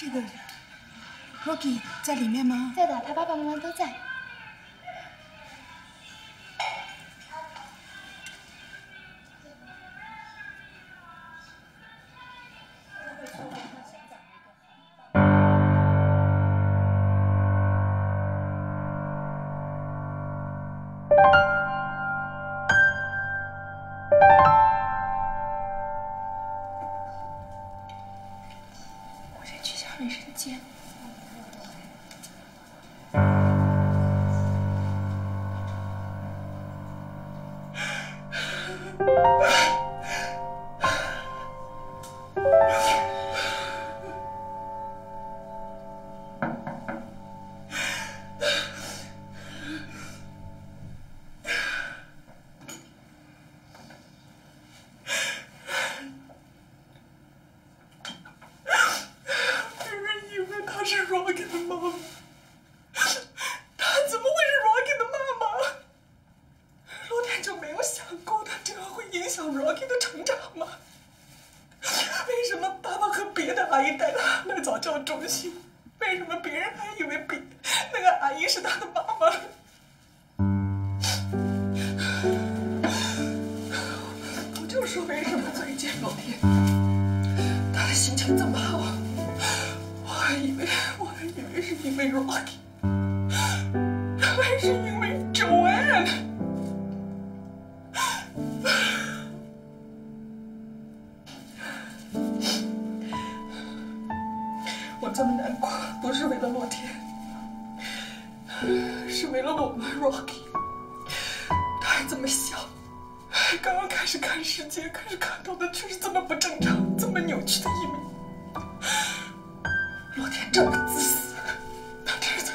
这个 Rocky 在里面吗？在的，他爸爸妈妈都在。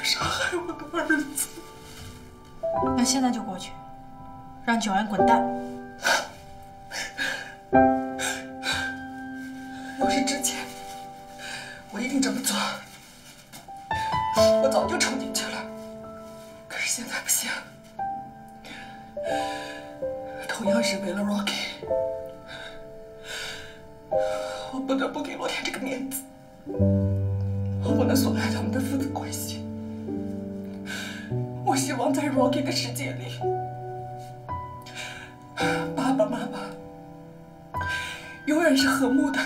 伤害我的儿子。那现在就过去，让九安滚蛋。要是之前，我一定这么做。我早就冲进去了，可是现在不行。同样是为了 Rocky，我不得不给罗天这个面子，希望在 Rocky 的世界里，爸爸妈妈永远是和睦的。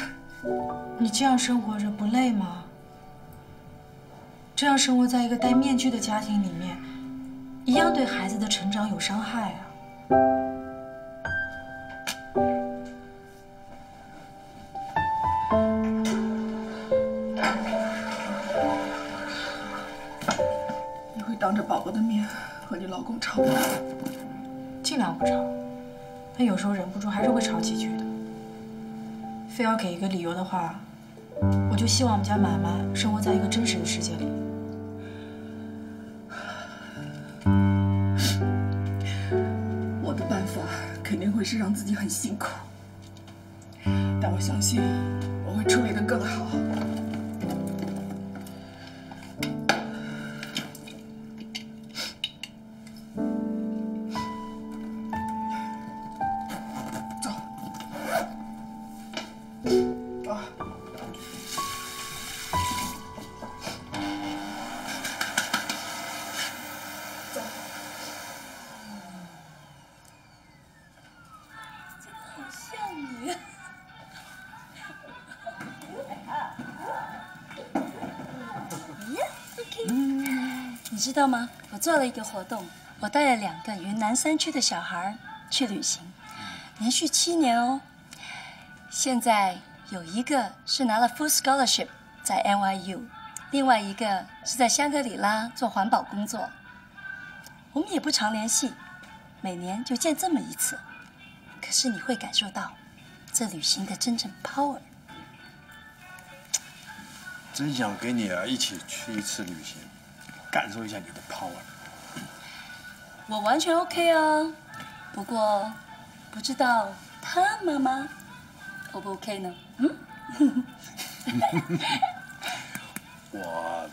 你这样生活着不累吗？这样生活在一个戴面具的家庭里面，一样对孩子的成长有伤害啊。老公吵？尽量不吵，但有时候忍不住还是会吵几句的。非要给一个理由的话，我就希望我们家满满生活在一个真实的世界里。我的办法肯定会是让自己很辛苦，但我相信我会处理得更好。做了一个活动，我带了两个云南山区的小孩去旅行，连续七年哦。现在有一个是拿了 full scholarship 在 NYU，另外一个是在香格里拉做环保工作。我们也不常联系，每年就见这么一次。可是你会感受到这旅行的真正 power。真想跟你啊一起去一次旅行，感受一下你的 power。我完全 OK 啊，不过不知道他妈妈 O 不 OK 呢？嗯，我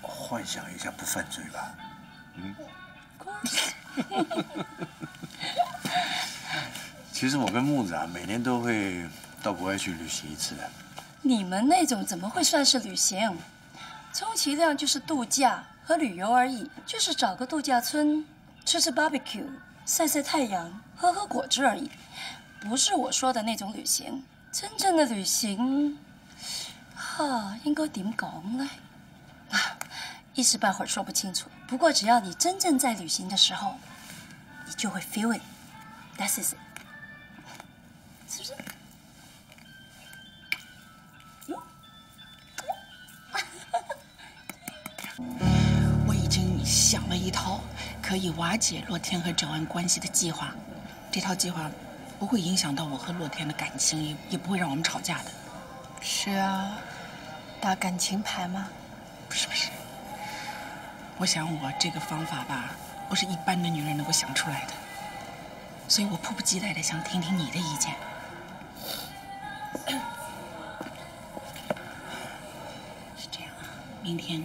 幻想一下不犯罪吧。嗯，其实我跟木子啊，每年都会到国外去旅行一次的。你们那种怎么会算是旅行？充其量就是度假和旅游而已，就是找个度假村吃吃 barbecue、晒晒太阳、喝喝果汁而已，不是我说的那种旅行。真正的旅行，哈，应该点讲呢？一时半会儿说不清楚。不过只要你真正在旅行的时候，你就会 feel it。That's it，我已经想了一套可以瓦解洛天和整安关系的计划，这套计划不会影响到我和洛天的感情，也也不会让我们吵架的。是啊，打感情牌吗？不是不是，我想我这个方法吧，不是一般的女人能够想出来的，所以我迫不及待的想听听你的意见。是这样啊，明天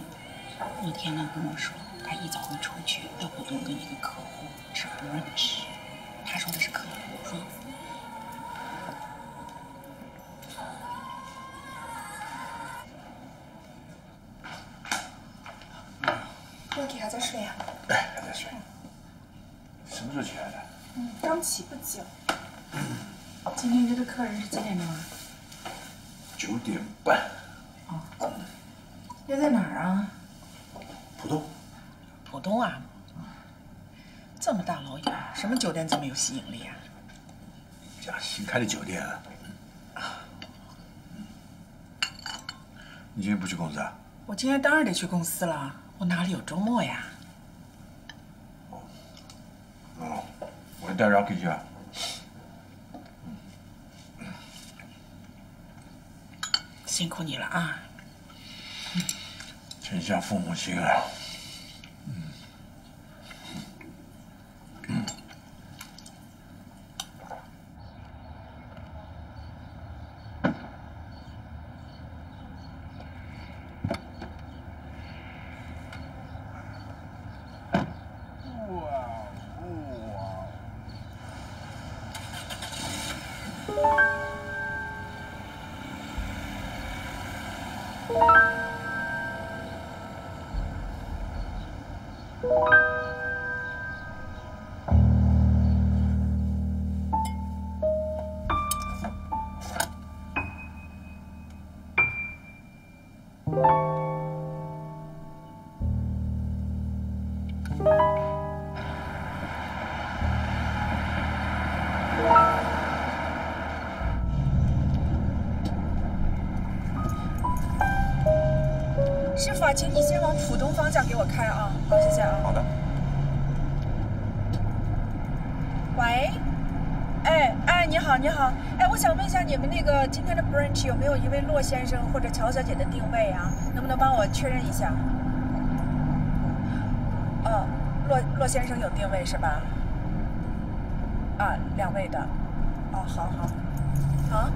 洛天呢跟我说，他一早会出去到浦东跟一个客户吃 brunch，他说的是客户哈。洛基还在睡呀？哎，还在睡。什么时候起来的？嗯，刚起不久。今天约的客人是几点钟啊？九点半。哦约在哪儿啊？浦东。浦东啊，这么大老远，什么酒店这么有吸引力啊？一家新开的酒店啊。你今天不去公司啊？我今天当然得去公司了，我哪里有周末呀？哦，我带 Rocky 去啊。辛苦你了啊！天下父母心啊。那个今天的 brunch 有没有一位骆先生或者乔小姐的定位啊？能不能帮我确认一下？哦，骆骆先生有定位是吧？啊，两位的。哦，好好。好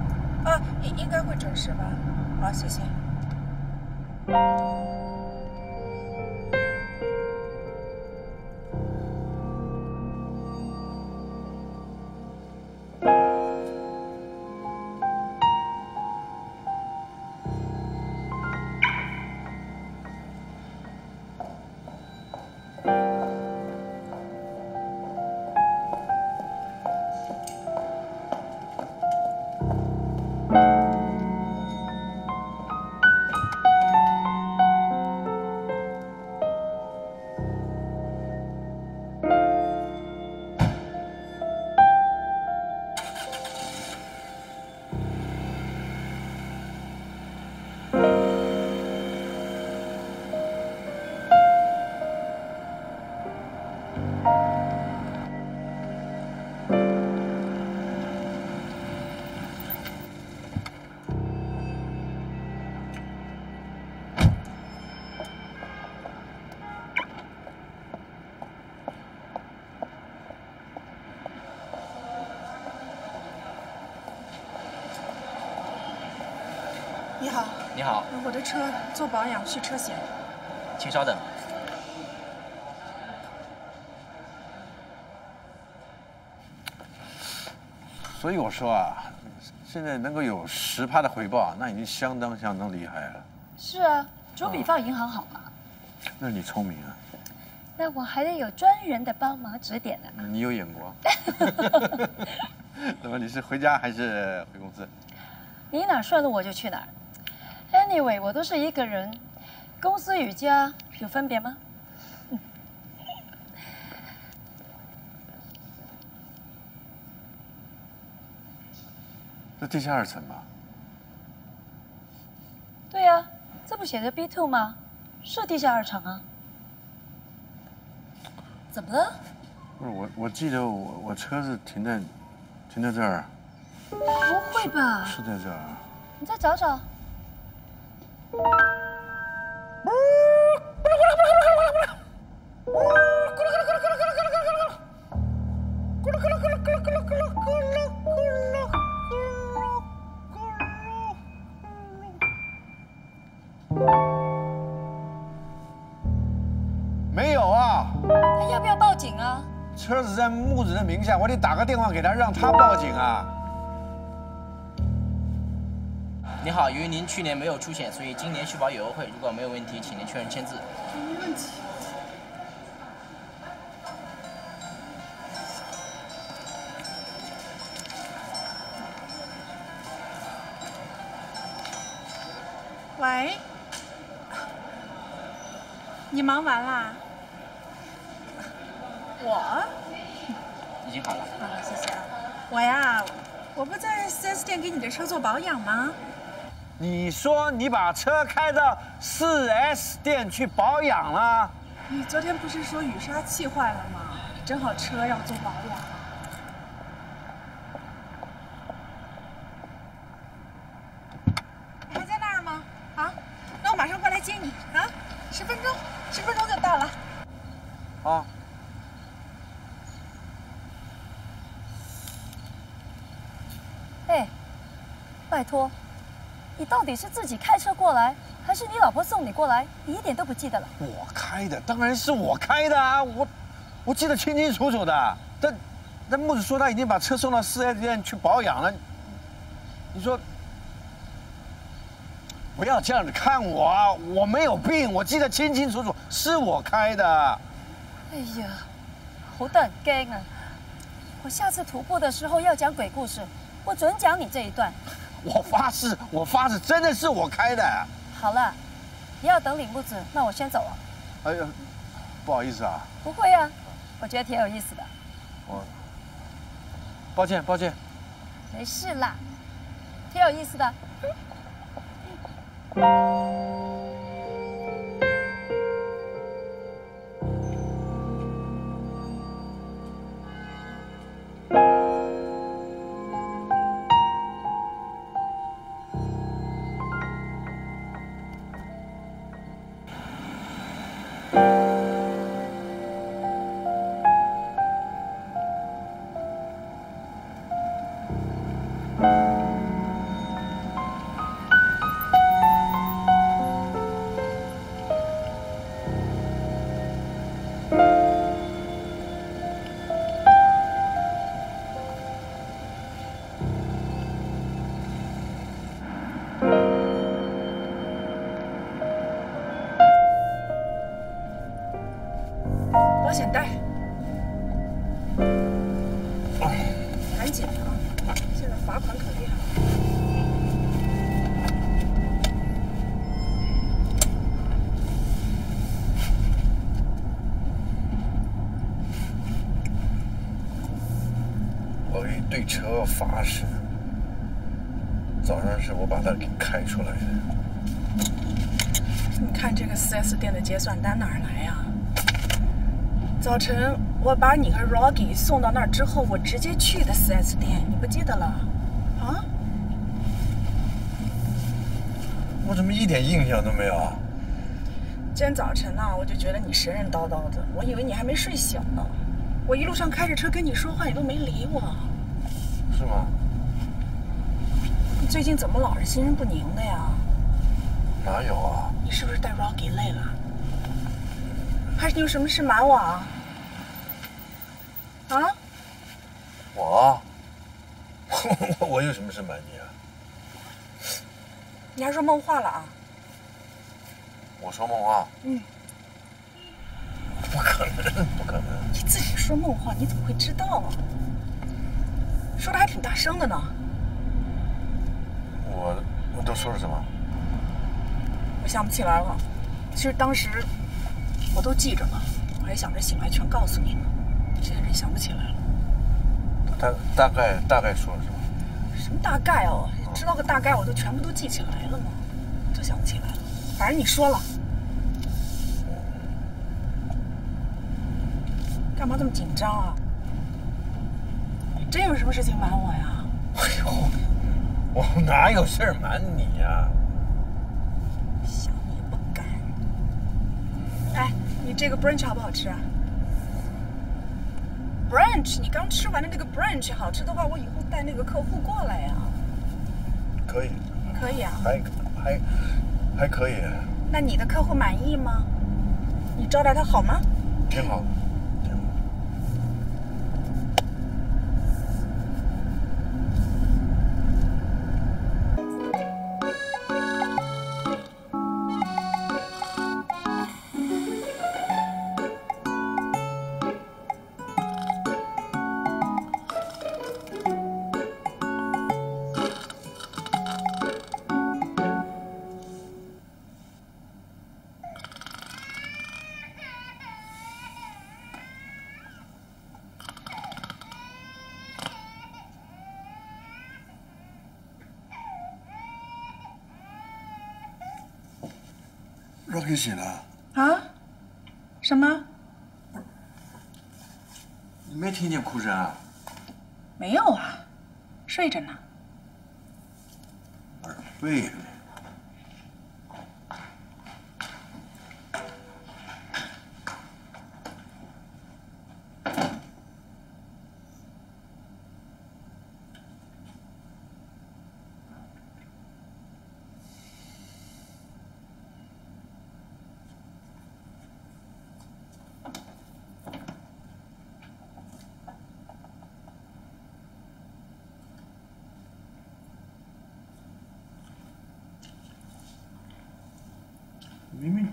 啊，应应该会准时吧？好，谢谢。你好，我的车做保养是车险。请稍等。所以我说啊，现在能够有十趴的回报，那已经相当相当厉害了。是啊，总比放银行好嘛。那你聪明啊，那我还得有专人的帮忙指点呢。你有眼光。那么你是回家还是回公司？你哪顺路我就去哪儿。Anyway，我都是一个人，公司与家有分别吗？这地下二层吧？对呀、这不写着 B two 吗？是地下二层啊。怎么了？不是我，我记得我我车子停在停在这儿，不会吧？是在这儿。你再找找。没有啊，他要不要报警啊？车子在木子的名下，我得打个电话给他，让他报警啊。你好，由于您去年没有出险，所以今年续保有优惠。如果没有问题，请您确认签字。没问题。喂，你忙完啦？我？已经好了。好了，谢谢啊。我呀，我不在 4S 店给你的车做保养吗？你说你把车开到四 S 店去保养了？你昨天不是说雨刷器坏了吗？正好车要做保养。你还在那儿吗？啊，那我马上过来接你啊，十分钟，十分钟就到了。啊，哎，拜托，底是自己开车过来，还是你老婆送你过来？你一点都不记得了。我开的，当然是我开的啊，我我记得清清楚楚的。但但木子说他已经把车送到四 S 店去保养了，你说不要这样子看我啊，我没有病，我记得清清楚楚，是我开的。哎呀，好得人驚啊！我下次徒步的时候要讲鬼故事，我准讲你这一段。我发誓，我发誓，真的是我开的。好了，你要等李木子，那我先走了。哎呀，不好意思啊，不会啊，我觉得挺有意思的。我抱歉抱歉。没事啦，挺有意思的。发誓，早上是我把他给开出来的。你看这个 4S 店的结算单哪儿来呀、早晨我把你和 Rocky 送到那儿之后，我直接去的 4S 店，你不记得了？啊？我怎么一点印象都没有啊？今天早晨呢、我就觉得你神神叨叨的，我以为你还没睡醒呢。我一路上开着车跟你说话，你都没理我。是吗？你最近怎么老是心神不宁的呀？哪有啊？你是不是带 Rocky 累了？还是你有什么事瞒我啊？啊？我我 我有什么事瞒你啊？你还说梦话了啊？我说梦话？嗯，不可能，不可能。你自己说梦话，你怎么会知道啊？说的还挺大声的呢。我我都说了什么？我想不起来了。其实当时我都记着呢，我还想着醒来全告诉你呢。现在真想不起来了。大大概大概说了什么？什么大概哦？知道个大概，我都全部都记起来了嘛，都想不起来了。反正你说了，干嘛这么紧张啊？真有什么事情瞒我呀？哎呦，我哪有事儿瞒你呀、想你也不敢。哎，你这个 brunch 好不好吃啊？brunch，你刚吃完的那个 brunch 好吃的话，我以后带那个客户过来呀。可以，可以啊。还还还可以，那你的客户满意吗？你招待他好吗？挺好的，挺好 Rocky 醒了，啊？什么？你没听见哭声啊？没有啊，睡着呢。耳背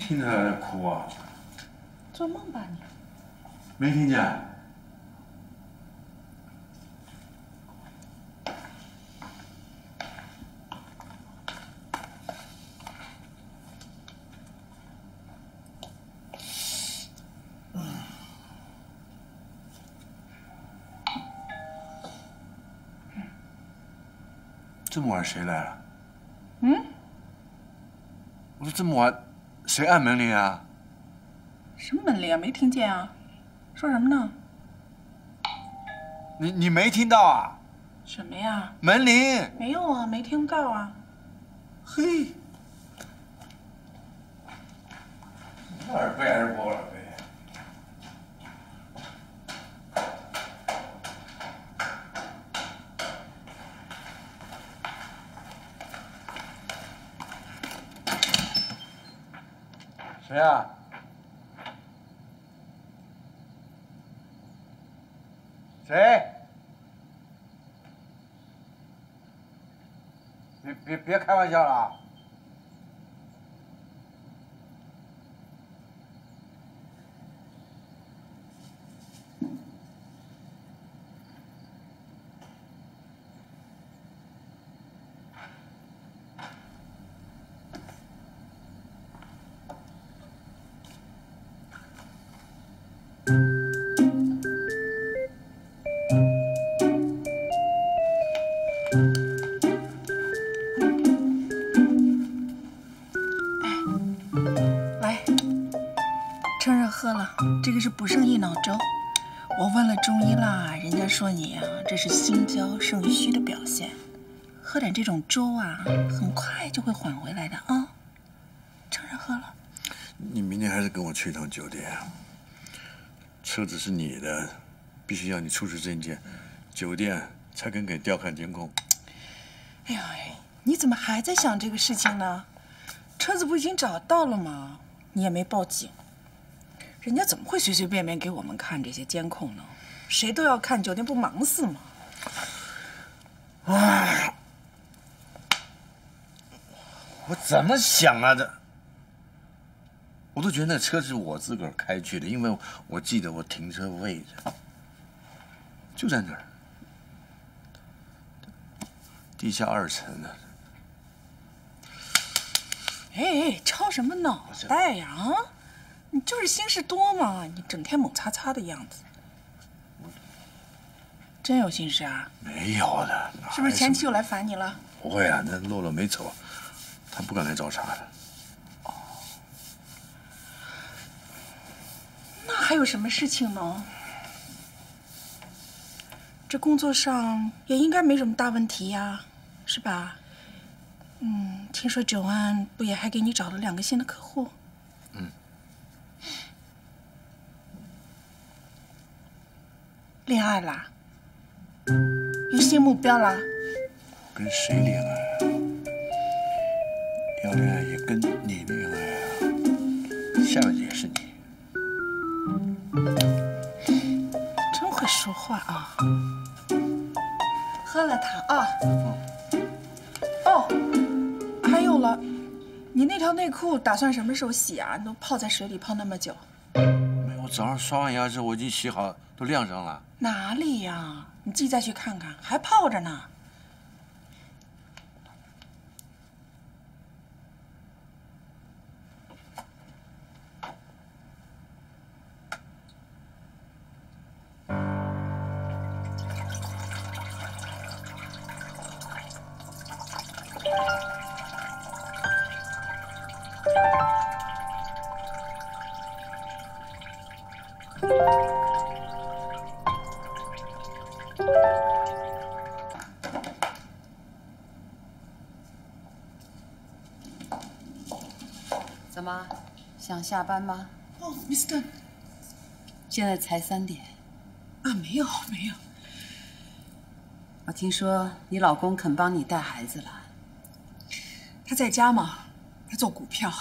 听着他在哭啊，做梦吧你？没听见？这么晚谁来了？嗯？我说这么晚，谁按门铃啊？什么门铃啊？没听见啊？说什么呢？你你没听到啊？什么呀？门铃！没有啊，没听到啊。嘿，耳背还是不耳背？谁呀、谁？别别别开玩笑了是补肾益脑粥。我问了中医啦，人家说你啊，这是心焦肾虚的表现，喝点这种粥啊，很快就会缓回来的啊。趁热喝了。你明天还是跟我去一趟酒店。车子是你的，必须要你出示证件，酒店才肯给调看监控。哎呀，你怎么还在想这个事情呢？车子不已经找到了吗？你也没报警，人家怎么会随随便便给我们看这些监控呢？谁都要看，酒店不忙死吗？哎我怎么想啊？这，我都觉得那车是我自个儿开去的，因为我记得我停车位置就在那儿，地下二层呢。哎，吵什么脑袋呀？啊，你就是心事多嘛？你整天猛擦擦的样子，真有心事啊？没有的，是不是前妻又来烦你了？不会啊，那洛洛没走，她不敢来找茬的。哦那还有什么事情呢？这工作上也应该没什么大问题呀，是吧？嗯，听说九安不也还给你找了两个新的客户？嗯。恋爱啦？有新目标啦？跟谁恋爱啊？要恋爱也跟你恋爱啊。下面也是你。真会说话啊！喝了它啊。哦，还有了，你那条内裤打算什么时候洗啊？你都泡在水里泡那么久。我早上刷完牙之后我已经洗好，都晾上了。哪里呀？你自己再去看看，还泡着呢。下班吗？哦，Mr. 现在才三点。啊，没有没有，我听说你老公肯帮你带孩子了。他在家吗，他做股票，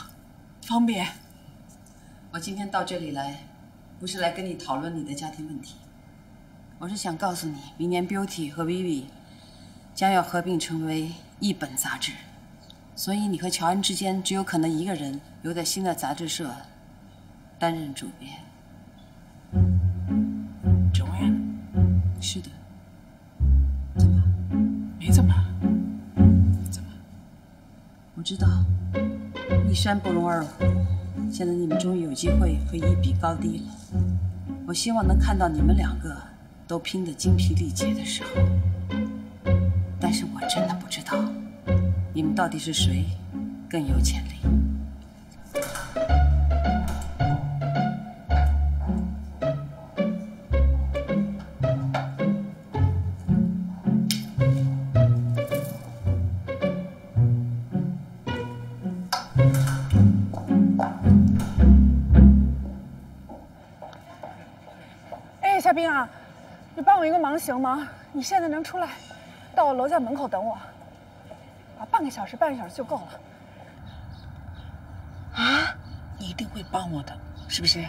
方便。我今天到这里来，不是来跟你讨论你的家庭问题，我是想告诉你，明年 Beauty 和 Vivi 将要合并成为一本杂志，所以你和乔恩之间只有可能一个人留在新的杂志社担任主编。九安，是的，怎么没怎么。怎么我知道，一山不容二虎。现在你们终于有机会会一比高低了。我希望能看到你们两个都拼得精疲力竭的时候。但是我真的不知道，你们到底是谁更有潜力。哎，夏冰啊，你帮我一个忙行吗？你现在能出来，到我楼下门口等我，啊，半个小时，半个小时就够了。啊，你一定会帮我的，是不是？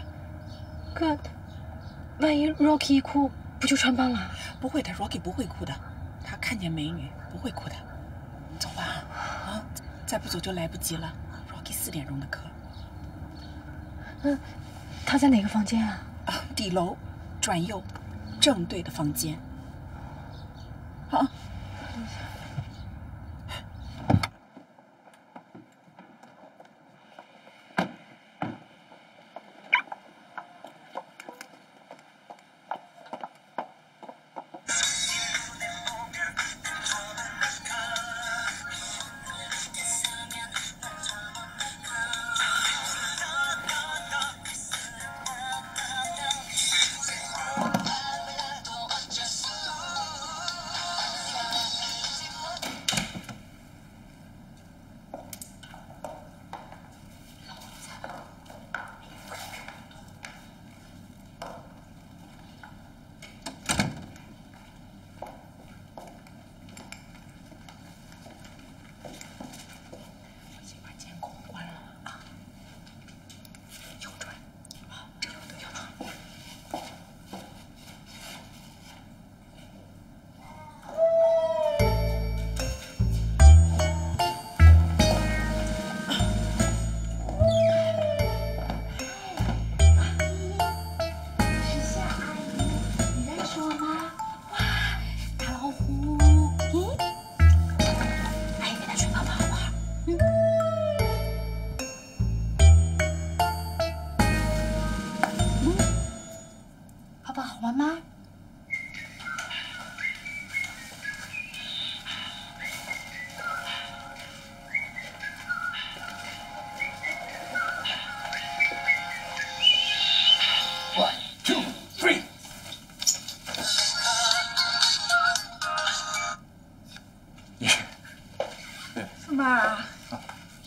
哥，万一 Rocky 一哭，不就穿帮了？不会的，Rocky 不会哭的，他看见美女不会哭的。走吧，啊，再不走就来不及了。Rocky 四点钟的课。嗯，他在哪个房间啊？啊，底楼，转右，正对的房间。好。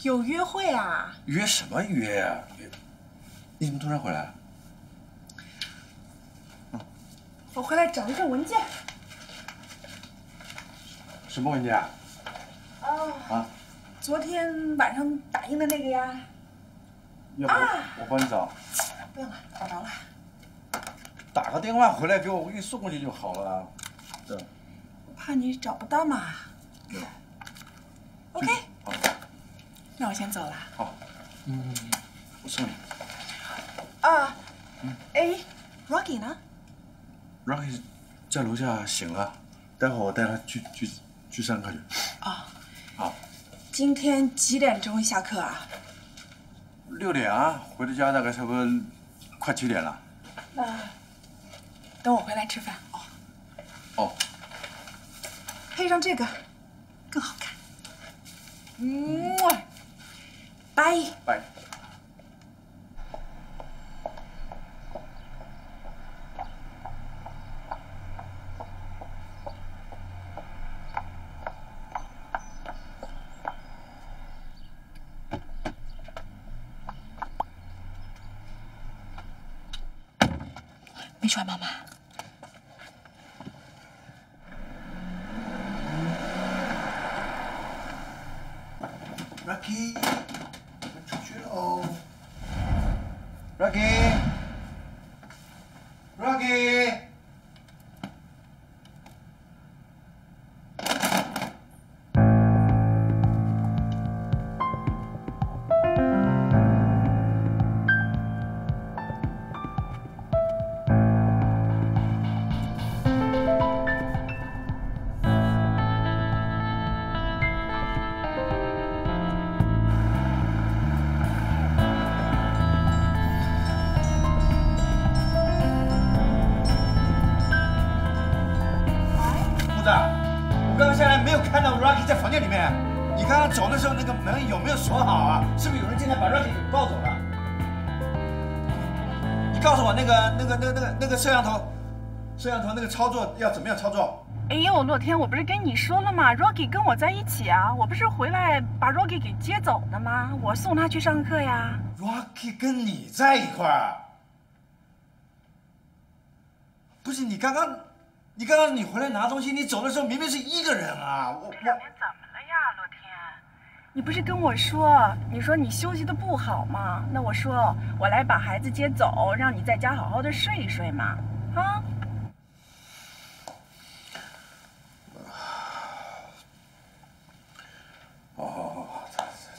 有约会啊？约什么约啊？约？你怎么突然回来？我回来找一份文件。什么文件啊？哦，啊？昨天晚上打印的那个呀。要不我帮你找。不用了，找着了。打个电话回来给我，我给你送过去就好了。对。我怕你找不到嘛。OK。好。那我先走了。好。嗯，我送你。啊。嗯。哎，Rocky 呢？Rocky 在楼下醒了，待会儿我带他去去去上课去。啊。好。今天几点钟下课啊？六点啊，回到家大概差不多快七点了。那等我回来吃饭哦。哦。配上这个更好看。嗯，拜拜。摄像头那个操作要怎么样操作？哎呦，洛天，我不是跟你说了吗？Rocky 跟我在一起啊，我不是回来把 Rocky 给接走的吗？我送他去上课呀。Rocky 跟你在一块儿？不是你刚刚，你刚刚你回来拿东西，你走的时候明明是一个人啊！我我。这两天怎么了呀，洛天？你不是跟我说，你说你休息的不好吗？那我说我来把孩子接走，让你在家好好的睡一睡嘛，啊？好好好好，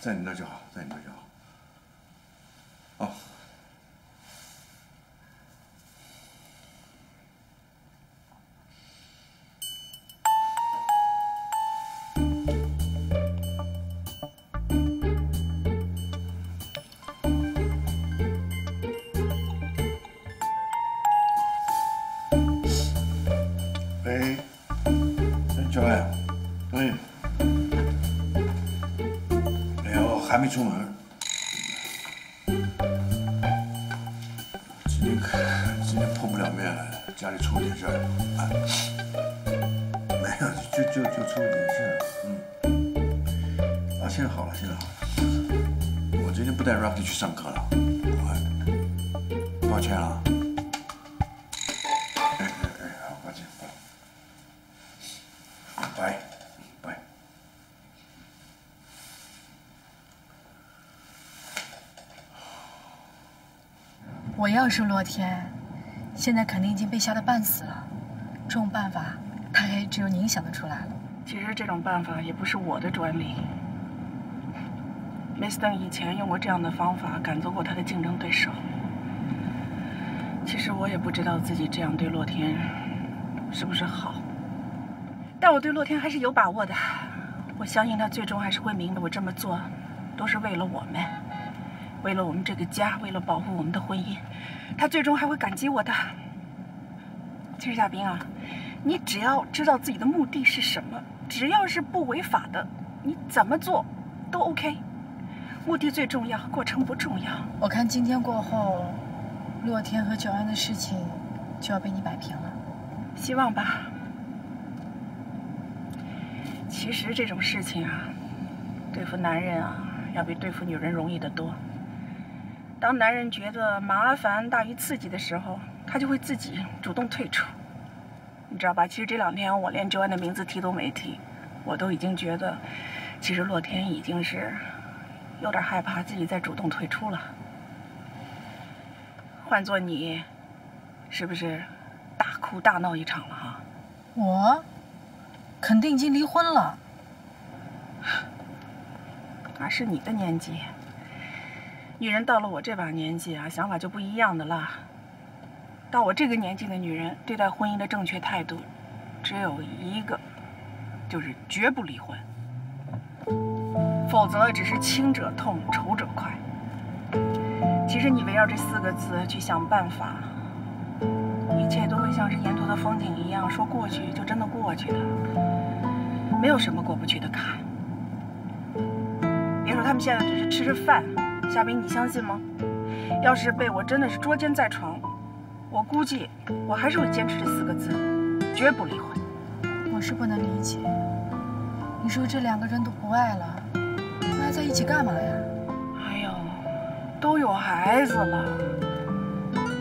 在你那就好，在你那就好。没有，就就就出了点事儿，嗯，啊，现在好了，现在好了，我今天不带 Rocky 去上课了，抱歉啊。哎哎哎，好，抱歉。拜拜。我要是洛天，现在肯定已经被吓得半死了。这种办法，大概只有您想得出来了。其实这种办法也不是我的专利。梅斯登以前用过这样的方法赶走过他的竞争对手。其实我也不知道自己这样对洛天是不是好，但我对洛天还是有把握的。我相信他最终还是会明白，我这么做都是为了我们。为了我们这个家，为了保护我们的婚姻，他最终还会感激我的。其实亚斌啊，你只要知道自己的目的是什么，只要是不违法的，你怎么做都 OK。目的最重要，过程不重要。我看今天过后，洛天和乔安的事情就要被你摆平了。希望吧。其实这种事情啊，对付男人啊。要比对付女人容易得多。当男人觉得麻烦大于刺激的时候，他就会自己主动退出。你知道吧？其实这两天我连周安的名字提都没提，我都已经觉得，其实洛天已经是有点害怕自己再主动退出了。换做你，是不是大哭大闹一场了哈？我肯定已经离婚了。那是你的年纪，女人到了我这把年纪啊，想法就不一样的啦。到我这个年纪的女人，对待婚姻的正确态度，只有一个，就是绝不离婚。否则只是轻者痛，仇者快。其实你围绕这四个字去想办法，一切都会像是沿途的风景一样，说过去就真的过去了，没有什么过不去的坎。别说他们现在只是吃吃饭，夏冰，你相信吗？要是被我真的是捉奸在床，我估计我还是会坚持这四个字，绝不离婚。我是不能理解，你说这两个人都不爱了，那还在一起干嘛呀？哎呦，都有孩子了，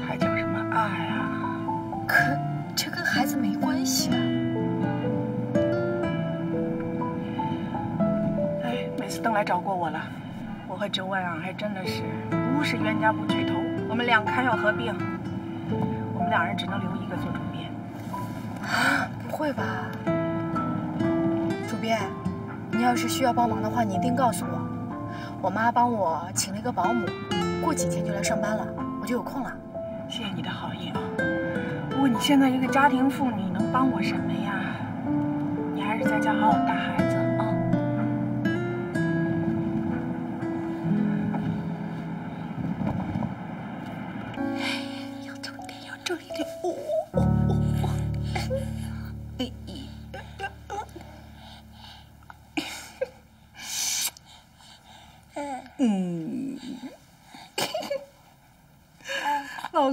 还讲什么爱啊？可这跟孩子没关系啊。哎，每次都来找过我了，我和周安啊，还真的是不是冤家不聚头，我们两堪要合并，我们两人只能留一个做主编。啊，不会吧？主编，你要是需要帮忙的话，你一定告诉我。我妈帮我请了一个保姆，过几天就来上班了，我就有空了。谢谢你的好意啊。不过你现在一个家庭妇女，能帮我什么呀？你还是在家好好带孩子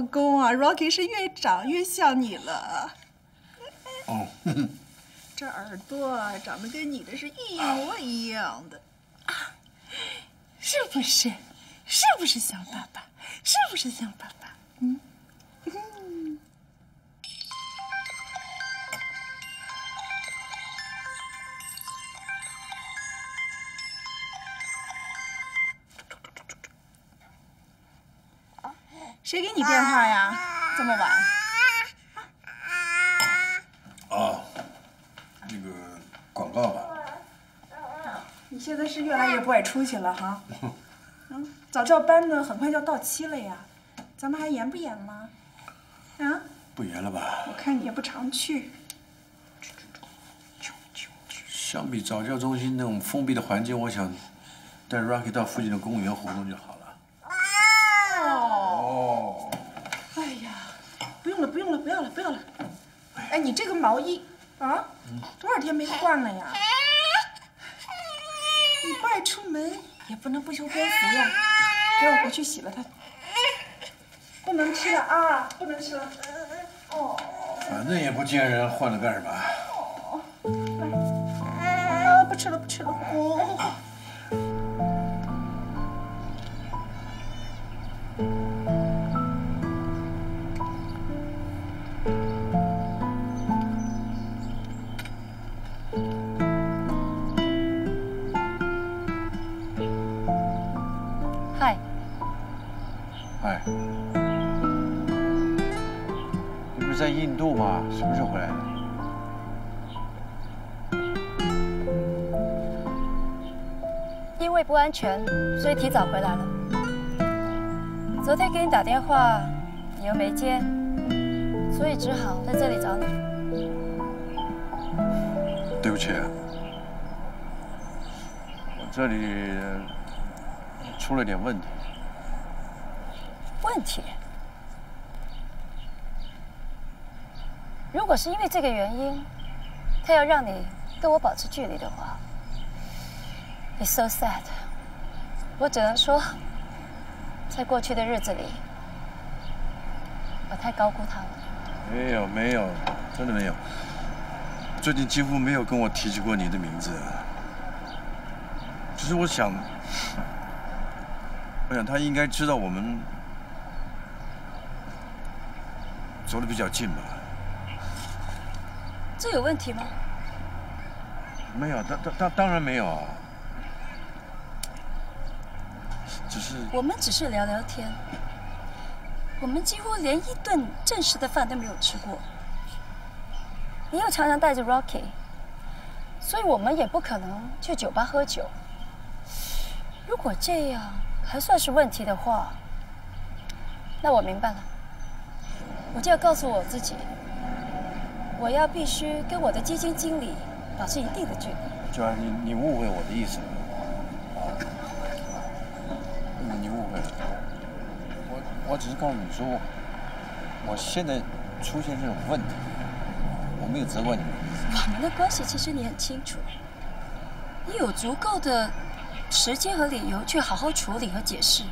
公啊，Rocky 是越长越像你了。哦，这耳朵长得跟你的是一模一样的，啊，是不是？是不是像爸爸？是不是像爸爸？嗯。谁给你电话呀？这么晚？啊，那个广告吧。你现在是越来越不爱出去了哈。嗯，早教班呢，很快就要到期了呀，咱们还严不严吗？啊？不严了吧？我看你也不常去。相比早教中心那种封闭的环境，我想带 Rocky 到附近的公园活动就好了。哦。哎呀，不用了，不要了，不要了。哎，你这个毛衣啊，多少天没换了呀？你不爱出门，也不能不修边幅呀。给我回去洗了它。不能吃了啊，不能吃了。哦。反正也不见人，换了干什么？啊，不吃了，不吃了。哦。在印度吗？什么时候回来的？因为不安全，所以提早回来了。昨天给你打电话，你又没接，所以只好在这里找你。对不起，我这里出了点问题。问题？如果是因为这个原因，他要让你跟我保持距离的话，It's so sad。我只能说，在过去的日子里，我太高估他了。没有没有，真的没有。最近几乎没有跟我提起过你的名字。只是我想，我想他应该知道我们走的比较近吧。这有问题吗？没有，当当当当然没有啊。只是我们只是聊聊天，我们几乎连一顿正式的饭都没有吃过。你又常常带着 Rocky，所以我们也不可能去酒吧喝酒。如果这样还算是问题的话，那我明白了，我就要告诉我自己，我要必须跟我的基金经理保持一定的距离。娟儿，你你误会我的意思了。你你误会了。我我只是告诉你说，我我现在出现这种问题，我没有责怪你。我们的关系其实你很清楚，你有足够的时间和理由去好好处理和解释，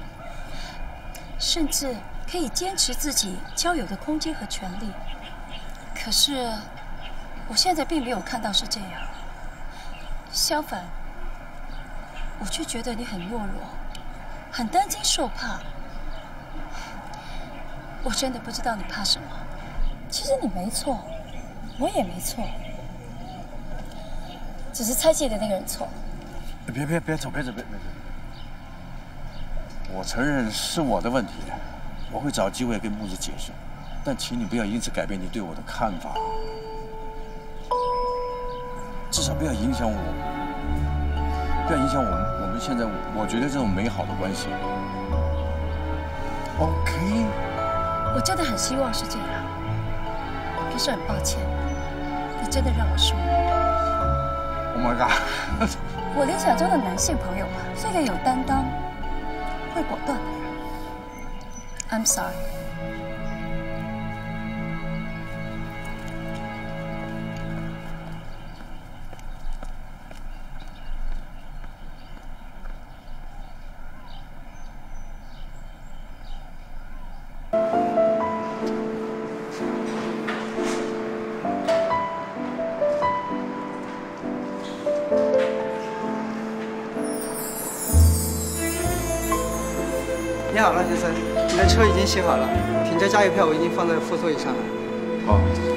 甚至可以坚持自己交友的空间和权利。可是我现在并没有看到是这样，相反，我却觉得你很懦弱，很担惊受怕。我真的不知道你怕什么。其实你没错，我也没错。只是猜忌的那个人错。别别别走，别走，别别走。我承认是我的问题，我会找机会跟木子解释，但请你不要因此改变你对我的看法，至少不要影响我，不要影响我们我们现在我觉得这种美好的关系。OK。我真的很希望是这样，可是很抱歉，你真的让我失望。Oh my god！我理想中的男性朋友吧，是一个有担当、会果断的人。I'm sorry。经洗好了，停车加油票我已经放在副座椅上了。好。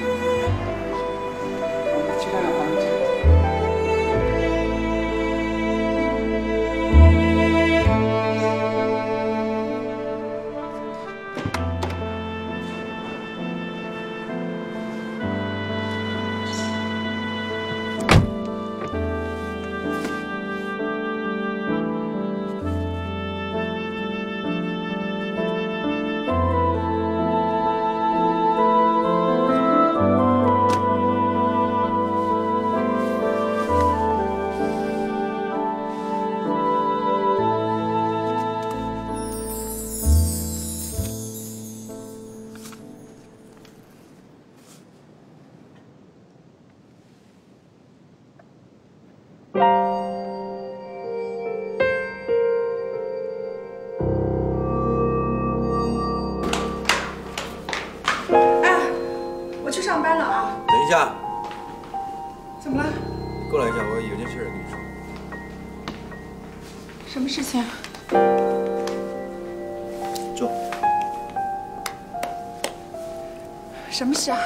事啊？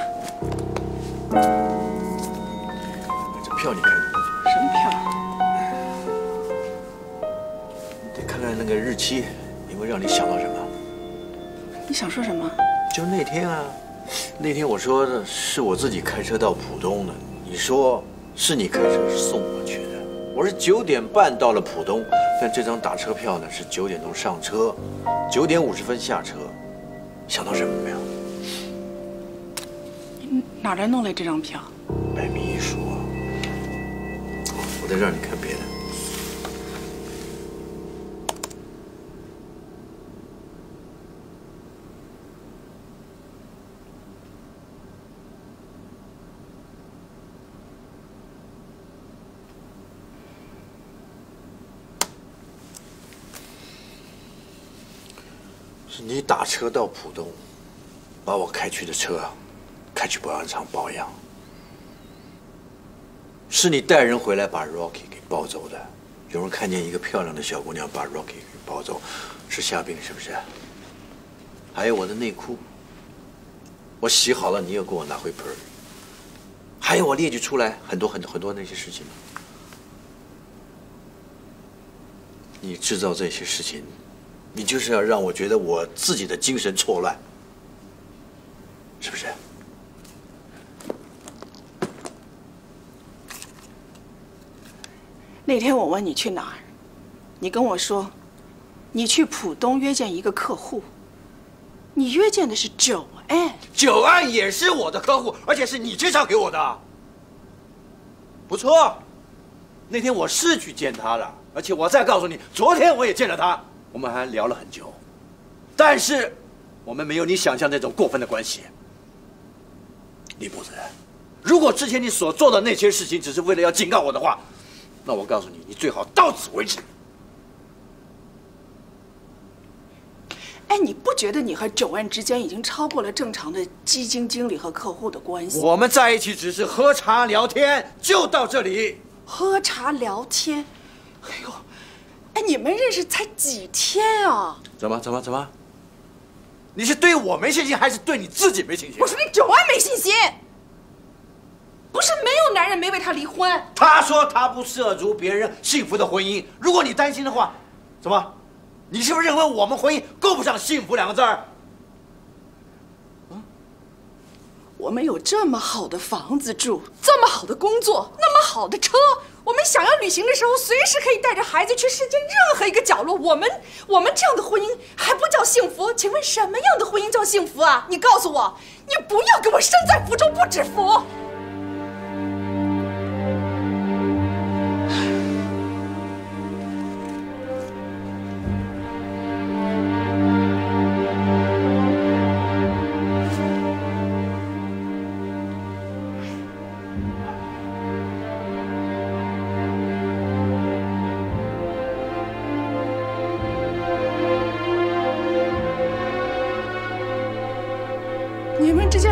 这票你看，什么票？得看看那个日期，有没有让你想到什么？你想说什么？就那天啊，那天我说的是我自己开车到浦东的，你说是你开车送我去的。我是九点半到了浦东，但这张打车票呢是九点钟上车，九点五十分下车。想到什么没有？哪来弄来这张票？百密一疏！我再让你看别的。是你打车到浦东，把我开去的车开去保养厂保养。是你带人回来把 Rocky 给抱走的，有人看见一个漂亮的小姑娘把 Rocky 给抱走，是夏冰是不是？还有我的内裤，我洗好了，你又给我拿回盆。还有我列举出来很多很多很多那些事情。你制造这些事情，你就是要让我觉得我自己的精神错乱，是不是？那天我问你去哪儿，你跟我说，你去浦东约见一个客户。你约见的是九安，九安也是我的客户，而且是你介绍给我的。不错，那天我是去见他了，而且我再告诉你，昨天我也见了他，我们还聊了很久。但是，我们没有你想象那种过分的关系。李不子，如果之前你所做的那些事情只是为了要警告我的话，那我告诉你，你最好到此为止。哎，你不觉得你和九万之间已经超过了正常的基金经理和客户的关系？我们在一起只是喝茶聊天，就到这里。喝茶聊天，哎呦，哎，你们认识才几天啊？怎么怎么怎么？你是对我没信心，还是对你自己没信心？我是对九万没信心。不是没有男人没为她离婚。他说他不涉足别人幸福的婚姻。如果你担心的话，怎么？你是不是认为我们婚姻够不上幸福两个字儿？我们有这么好的房子住，这么好的工作，那么好的车，我们想要旅行的时候，随时可以带着孩子去世界任何一个角落。我们我们这样的婚姻还不叫幸福？请问什么样的婚姻叫幸福啊？你告诉我，你不要给我身在福中不知福。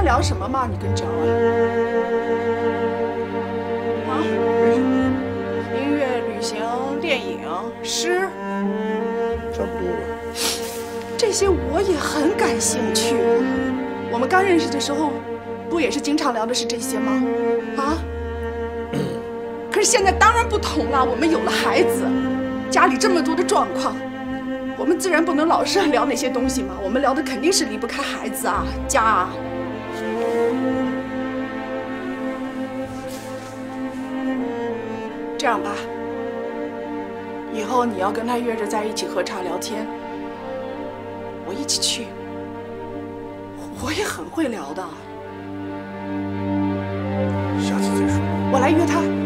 你们之间聊什么嘛？你跟张安啊？音乐、旅行、电影、诗，差不多吧。这些我也很感兴趣。我们刚认识的时候，不也是经常聊的是这些吗？啊？可是现在当然不同了，我们有了孩子，家里这么多的状况，我们自然不能老是聊那些东西嘛。我们聊的肯定是离不开孩子啊，家啊。样吧，以后你要跟他约着在一起喝茶聊天，我一起去。我也很会聊的，下次再说。我来约他。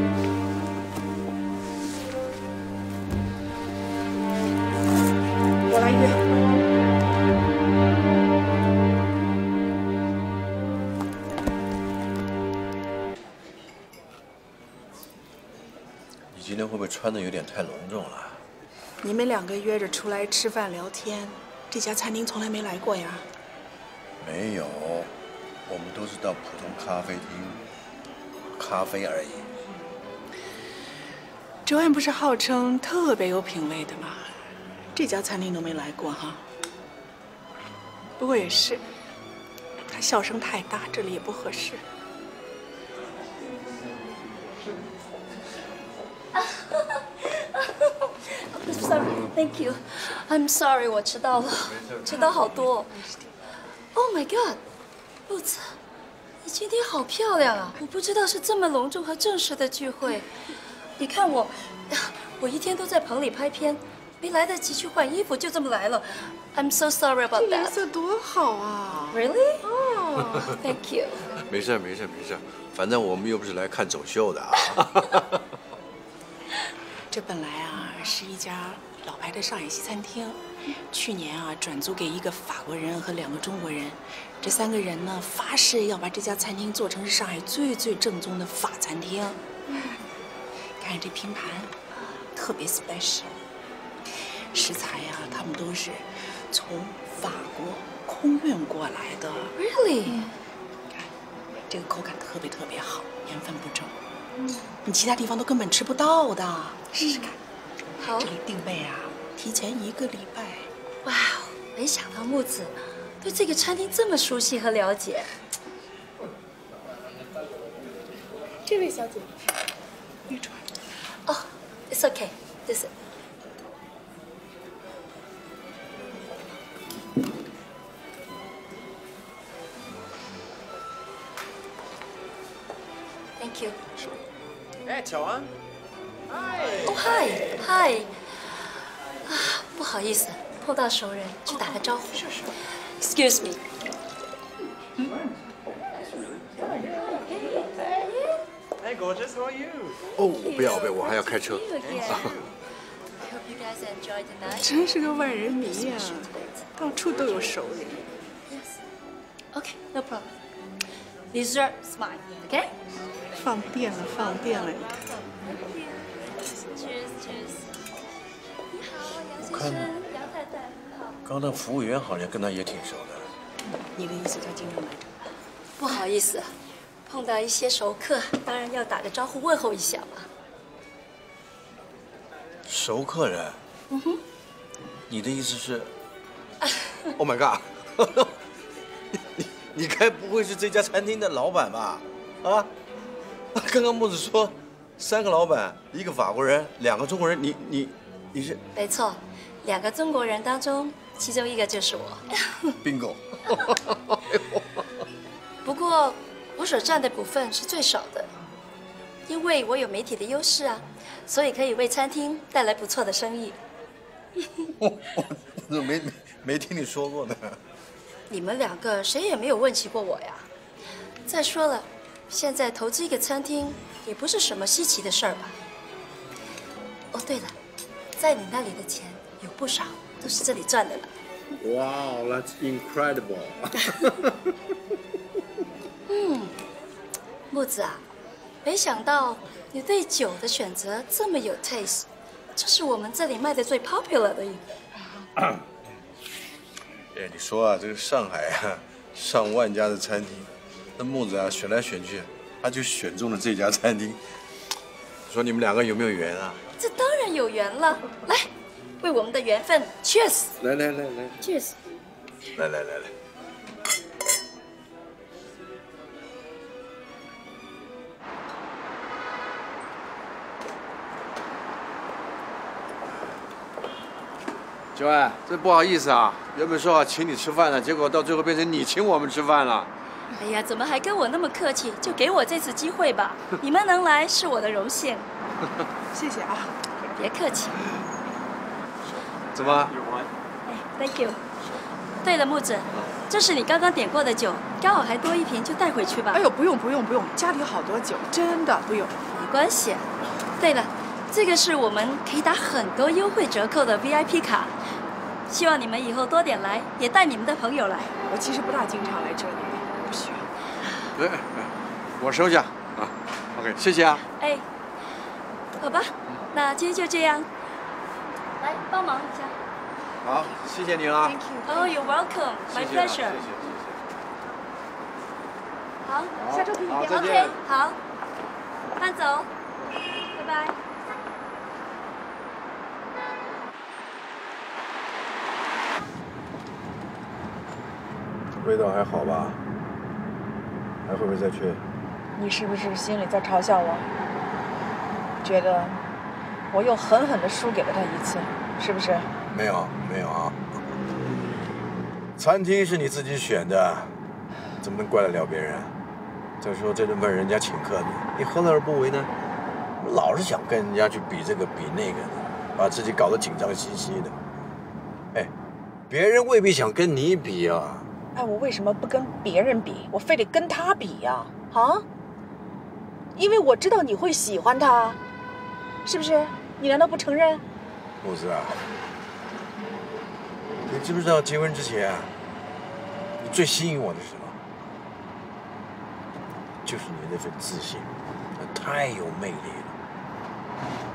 穿的有点太隆重了？你们两个约着出来吃饭聊天，这家餐厅从来没来过呀？没有，我们都是到普通咖啡厅咖啡而已。周安不是号称特别有品味的吗？这家餐厅都没来过哈。不过也是，他笑声太大，这里也不合适。Sorry, thank you. I'm sorry，我迟到了，迟到好多。Oh my god，露子，你今天好漂亮啊！我不知道是这么隆重和正式的聚会。你看我，我一天都在棚里拍片，没来得及去换衣服，就这么来了。I'm so sorry about 这颜 that. 色多好啊！Really? 哦，Thank you. 没事没事没事，反正我们又不是来看走秀的啊。这本来啊是一家老牌的上海西餐厅，去年啊转租给一个法国人和两个中国人，这三个人呢发誓要把这家餐厅做成是上海最最正宗的法餐厅。看看这拼盘，特别 special，食材呀、他们都是从法国空运过来的，Really? 看这个口感特别特别好，盐分不重，你其他地方都根本吃不到的，试试看。好这里定位啊，提前一个礼拜。哇哦，没想到木子对这个餐厅这么熟悉和了解。这位小姐，你坐。哦，It's okay. This 乔安。哦，嗨，嗨。啊，不好意思，碰到熟人，去打个招呼。Excuse me。哦，我不要呗，我还要开车。真是个万人迷呀，到处都有熟人。Okay, no problem. Disher smile, okay? 放电了，放电了.你好，杨先看生，杨太太。刚那服务员好像跟他也挺熟的。你的意思他经常来这？不好意思，碰到一些熟客，当然要打个招呼问候一下嘛。熟客人。嗯哼。你的意思是？Oh my god！你你该不会是这家餐厅的老板吧？啊？刚刚木子说，三个老板，一个法国人，两个中国人，你你你是没错，两个中国人当中，其中一个就是我。bingo？不过，我所占的股份是最少的，因为我有媒体的优势啊，所以可以为餐厅带来不错的生意。我我怎么没没没听你说过呢？你们两个谁也没有问起过我呀。再说了，现在投资一个餐厅也不是什么稀奇的事儿吧？哦，对了，在你那里的钱有不少都是这里赚的了。Wow, that's incredible！嗯木子啊，没想到你对酒的选择这么有 taste，这是我们这里卖的最 popular 的一个。哎，你说啊，这个上海啊，上万家的餐厅，那木子啊选来选去，他就选中了这家餐厅。说你们两个有没有缘啊？这当然有缘了，来，为我们的缘分 cheers 来来来来 cheers。来来来来，九爱，这不好意思啊，原本说好请你吃饭的，结果到最后变成你请我们吃饭了。哎呀，怎么还跟我那么客气？就给我这次机会吧，你们能来是我的荣幸，谢谢啊。别客气。怎么？哎，Thank you。对了，木子，这是你刚刚点过的酒，刚好还多一瓶，就带回去吧。哎呦，不用不用不用，家里好多酒，真的不用。没关系。对了，这个是我们可以打很多优惠折扣的 VIP 卡，希望你们以后多点来，也带你们的朋友来。我其实不大经常来这里，要。哎哎，我收下啊。OK，谢谢啊。哎，好吧，那今天就这样。来帮忙一下。好，谢谢你啊。Thank you. Oh, you're welcome. My 谢谢啊 pleasure. 谢谢谢好，谢。下周可以好，再 OK，见。好，慢走，拜拜。味道还好吧？还会不会再去？你是不是心里在嘲笑我？觉得我又狠狠的输给了他一次，是不是？没有，没有啊。餐厅是你自己选的，怎么能怪得了别人？再说这顿饭人家请客，你你何乐而不为呢？老是想跟人家去比这个比那个的，把自己搞得紧张兮兮的。哎，别人未必想跟你比啊。哎，我为什么不跟别人比，我非得跟他比呀、啊？因为我知道你会喜欢他，是不是？你难道不承认？木子啊，你知不知道结婚之前啊，你最吸引我的是什么？就是你那份自信，太有魅力了，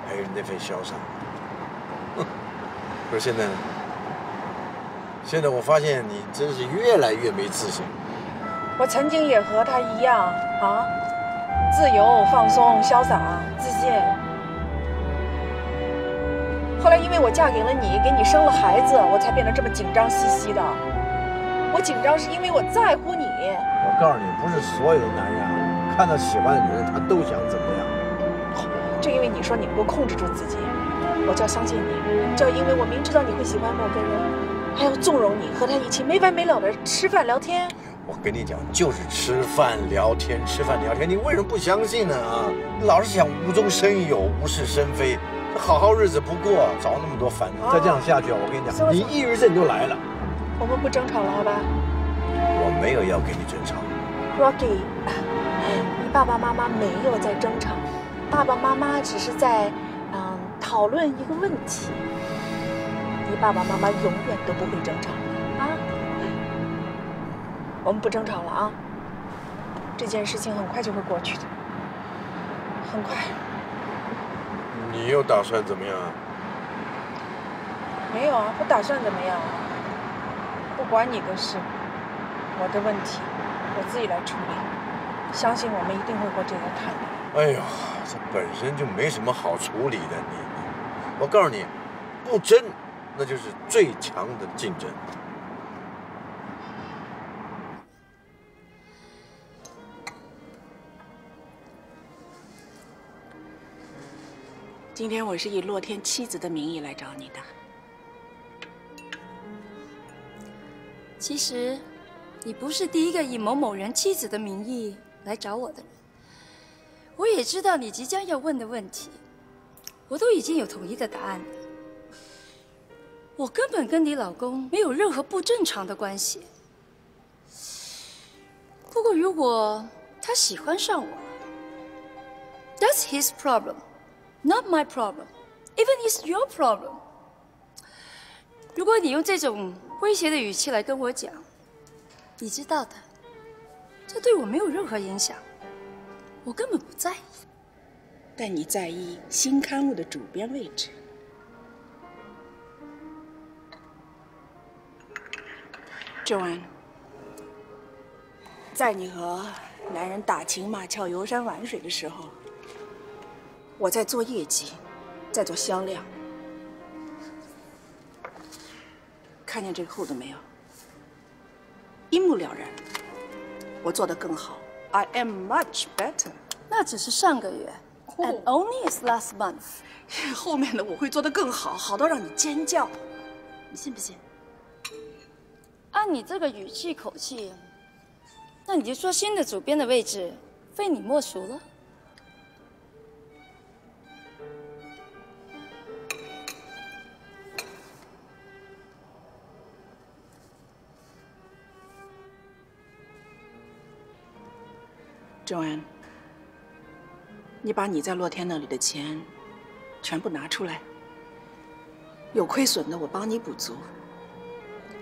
还有那份潇洒。可是现在呢？现在我发现你真是越来越没自信。我曾经也和他一样啊，自由、放松、潇洒、自信。后来因为我嫁给了你，给你生了孩子，我才变得这么紧张兮兮的。我紧张是因为我在乎你。我告诉你，不是所有的男人啊，看到喜欢的女人，他都想怎么样。就因为你说你能够控制住自己，我就要相信你。就因为我明知道你会喜欢某个人，还要纵容你和他一起没完没了的吃饭聊天。我跟你讲，就是吃饭聊天，吃饭聊天，你为什么不相信呢？啊，老是想无中生有，无事生非，好好日子不过，找那么多烦恼。再这样下去啊，我跟你讲，你抑郁症就来了。我们不争吵了，好吧？我没有要跟你争吵。Rocky，你爸爸妈妈没有在争吵，爸爸妈妈只是在嗯讨论一个问题。你爸爸妈妈永远都不会争吵啊！我们不争吵了啊！这件事情很快就会过去的，很快。你又打算怎么样？没有啊，不打算怎么样。不关你的事，我的问题我自己来处理。相信我们一定会过这个坎的。哎呦，这本身就没什么好处理的，你你，我告诉你，不争，那就是最强的竞争。今天我是以洛天妻子的名义来找你的。其实，你不是第一个以某某人妻子的名义来找我的人。我也知道你即将要问的问题，我都已经有统一的答案了。我根本跟你老公没有任何不正常的关系。不过，如果他喜欢上我，That's his problem, not my problem. Even it's your problem. 如果你用这种威胁的语气来跟我讲，你知道的，这对我没有任何影响，我根本不在意。但你在意新刊物的主编位置。Joanne，在你和男人打情骂俏、游山玩水的时候，我在做业绩，在做销量。看见这个 hold 没有？一目了然。我做得更好，I am much better。那只是上个月，and only is last month。后面的我会做得更好，好到让你尖叫。你信不信？按你这个语气口气，那你就说新的主编的位置非你莫属了。郑安你把你在洛天那里的钱全部拿出来，有亏损的我帮你补足，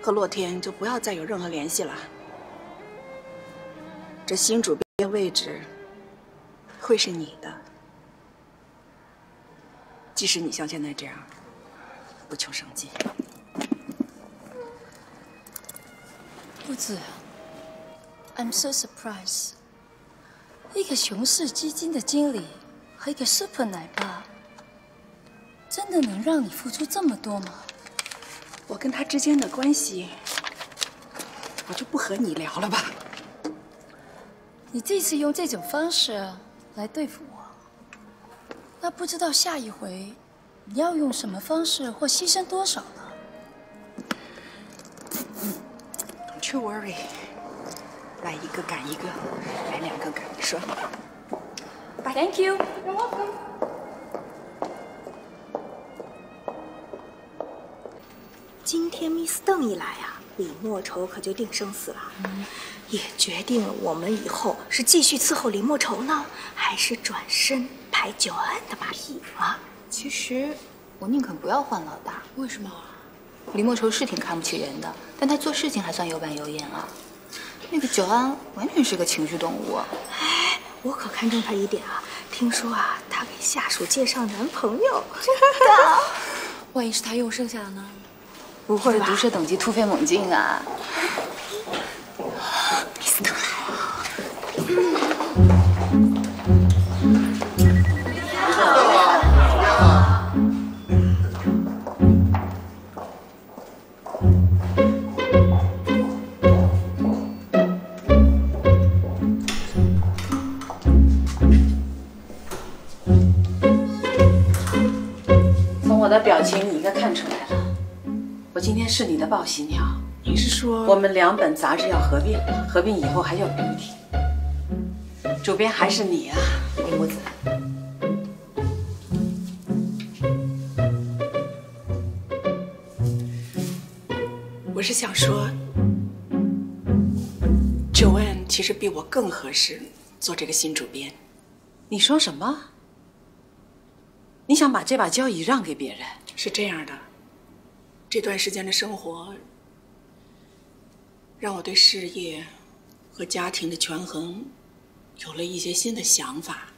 和洛天就不要再有任何联系了。这新主编位置会是你的，即使你像现在这样不求生计。不子，I'm so surprised。一个熊市基金的经理和一个 super 奶爸，真的能让你付出这么多吗？我跟他之间的关系，我就不和你聊了吧。你这次用这种方式来对付我，那不知道下一回你要用什么方式或牺牲多少呢？Don't you worry。来一个赶一个，来两个赶一双。Thank you. You're welcome. 今天 Miss 邓一来啊，李莫愁可就定生死了，也决定了我们以后是继续伺候李莫愁呢，还是转身拍九安的马屁啊？其实我宁肯不要换老大。为什么？李莫愁是挺看不起人的，但他做事情还算有板有眼啊。那个九安完全是个情绪动物，哎，我可看中他一点啊！听说啊，他给下属介绍男朋友，真的？万一是他又剩下的呢？不会吧？毒蛇等级突飞猛进啊！报喜鸟，你是说我们两本杂志要合并，合并以后还要标题。主编还是你啊，林木子。我是想说，Joanne 其实比我更合适做这个新主编。你说什么？你想把这把交椅让给别人？是这样的，这段时间的生活让我对事业和家庭的权衡有了一些新的想法。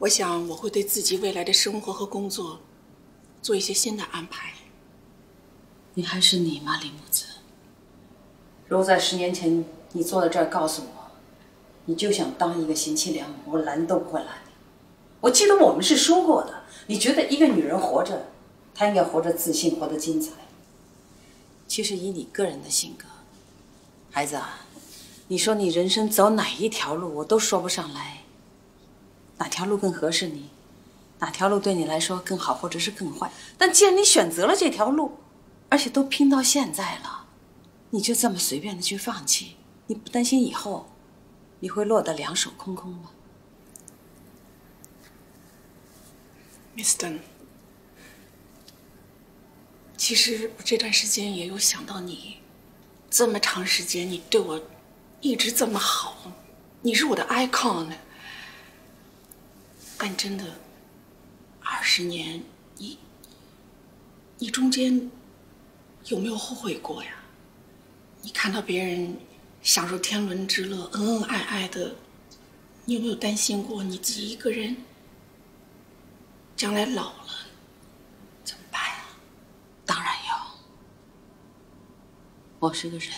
我想我会对自己未来的生活和工作做一些新的安排。你还是你吗，李木子？如果在十年前你坐在这儿告诉我，你就想当一个贤妻良母，我拦都不会拦。我记得我们是说过的，你觉得一个女人活着，她应该活得自信，活得精彩。其实以你个人的性格，孩子啊，你说你人生走哪一条路，我都说不上来。哪条路更合适你？哪条路对你来说更好，或者是更坏？但既然你选择了这条路，而且都拼到现在了，你就这么随便的去放弃？你不担心以后你会落得两手空空吗，Miss Dunn？其实我这段时间也有想到你，这么长时间你对我一直这么好，你是我的 icon。但真的，二十年，你，你中间有没有后悔过呀？你看到别人享受天伦之乐，恩恩爱爱的，你有没有担心过你自己一个人将来老了怎么办呀？当然有，我是个人，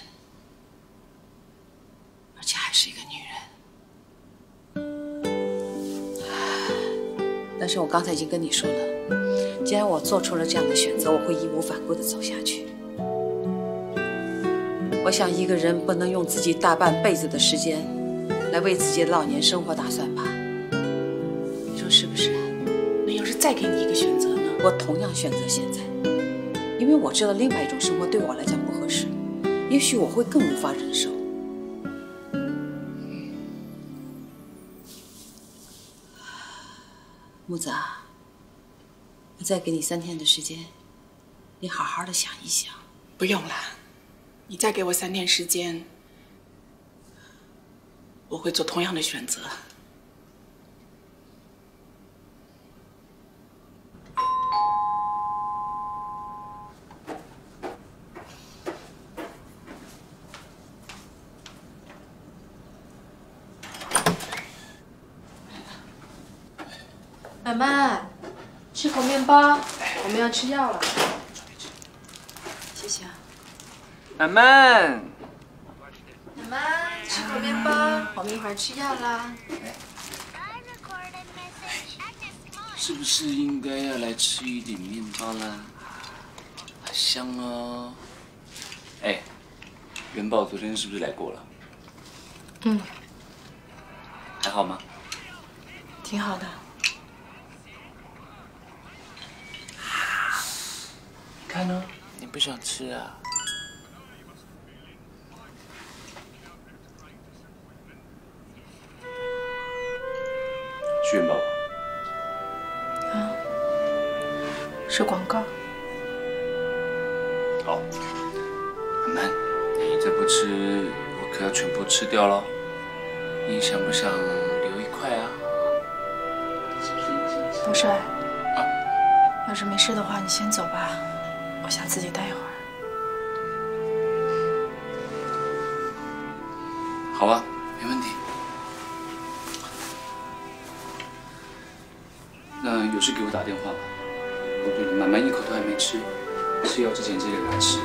而且还是一个女人。但是我刚才已经跟你说了，既然我做出了这样的选择，我会义无反顾的走下去。我想，一个人不能用自己大半辈子的时间来为自己的老年生活打算吧？你说是不是？那要是再给你一个选择呢？我同样选择现在，因为我知道另外一种生活对我来讲，也许我会更无法忍受。木子，我再给你三天的时间，你好好的想一想。不用了。你再给我三天时间，我会做同样的选择。满满，吃口面包，我们要吃药了。谢谢啊。满满，满满，吃口面包，我们一会儿吃药啦。是不是应该要来吃一点面包啦？好香哦。哎，元宝昨天是不是来过了？嗯。还好吗？挺好的。看呢，你不想吃啊？元宝。啊，是广告。好，满满，你再不吃，我可要全部吃掉了。你想不想留一块啊？不帅。啊。要是没事的话，你先走吧，我想自己待一会儿。好吧，没问题。那有事给我打电话吧。哦对了，满满一口都还没吃，吃药之前记得给他吃。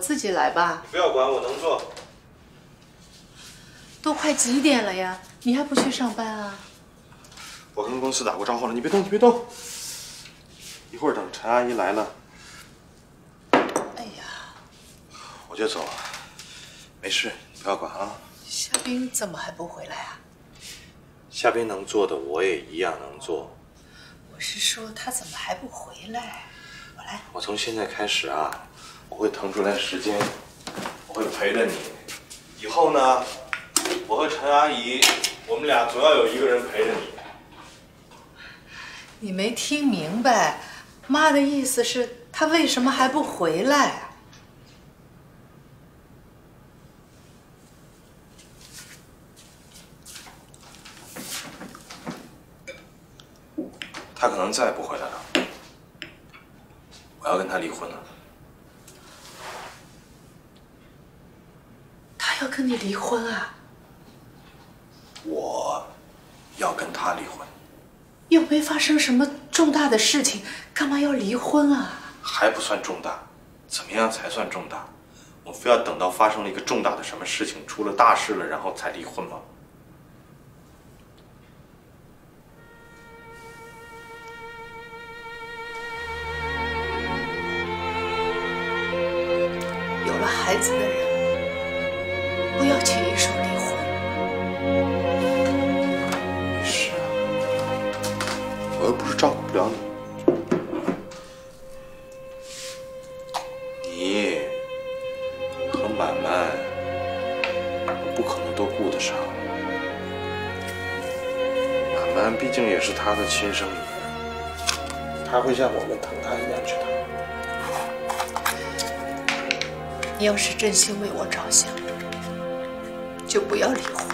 自己来吧。不要管，我能做。都快几点了呀？你还不去上班啊？我跟公司打过招呼了，你别动，你别动。一会儿等陈阿姨来了，哎呀，我就走了。没事，不要管啊。夏冰怎么还不回来啊？夏冰能做的，我也一样能做。我是说他怎么还不回来？我来。我从现在开始啊，我会腾出来时间，我会陪着你。以后呢，我和陈阿姨，我们俩总要有一个人陪着你。你没听明白，妈的意思是，他为什么还不回来？他可能再也不回来了。我要跟他离婚了。他要跟你离婚啊？我要跟他离婚，又没发生什么重大的事情，干嘛要离婚啊？还不算重大，怎么样才算重大？我非要等到发生了一个重大的什么事情，出了大事了，然后才离婚吗？亲生女儿，他会像我们疼他一样去疼。你要是真心为我着想，就不要离婚。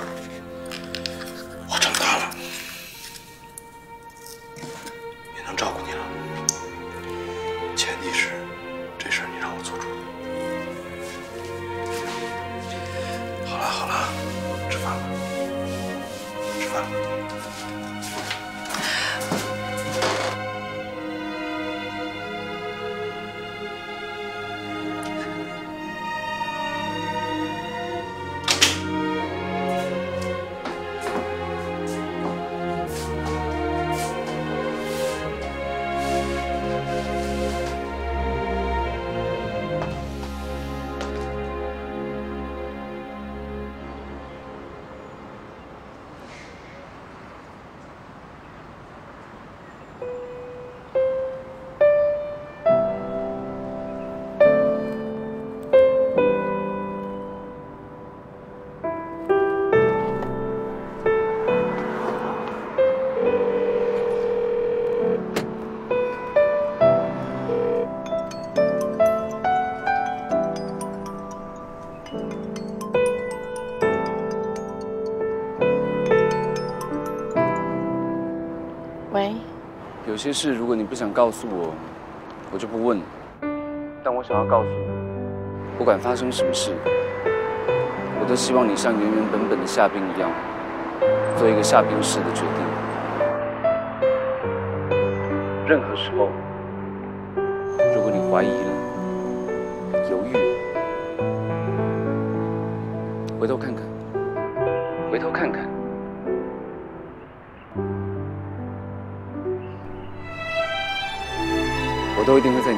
些事如果你不想告诉我，我就不问。但我想要告诉你，不管发生什么事，我都希望你像原原本本的夏冰一样，做一个夏冰式的决定。任何时候，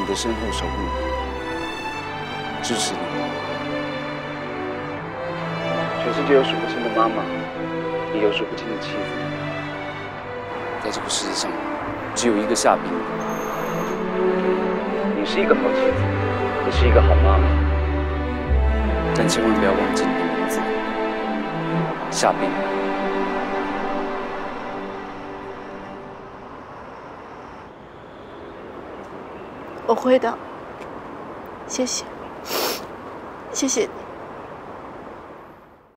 的身后守护你，支持你。全世界有数不清的妈妈，也有数不清的妻子，在这个世界上，只有一个夏冰。你是一个好妻子，也是一个好妈妈，但千万不要忘记你的名字，夏冰。我会的，谢谢，谢谢。